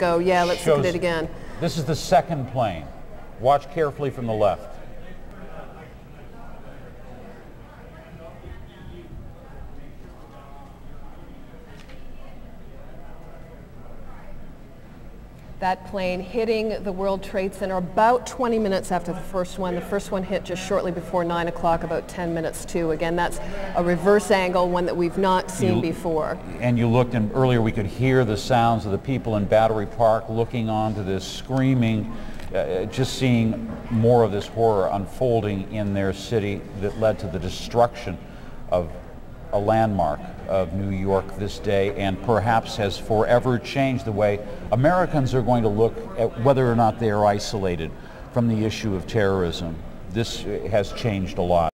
Go, yeah, let's look at it again. This is the second plane. Watch carefully from the left. That plane hitting the World Trade Center about 20 minutes after the first one. The first one hit just shortly before 9 o'clock, about 10 minutes to. Again, that's a reverse angle, one that we've not seen you, before. And you looked, and earlier we could hear the sounds of the people in Battery Park looking onto this, screaming, uh, just seeing more of this horror unfolding in their city that led to the destruction of a landmark of New York this day and perhaps has forever changed the way Americans are going to look at whether or not they are isolated from the issue of terrorism. This has changed a lot.